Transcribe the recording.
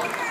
Come on.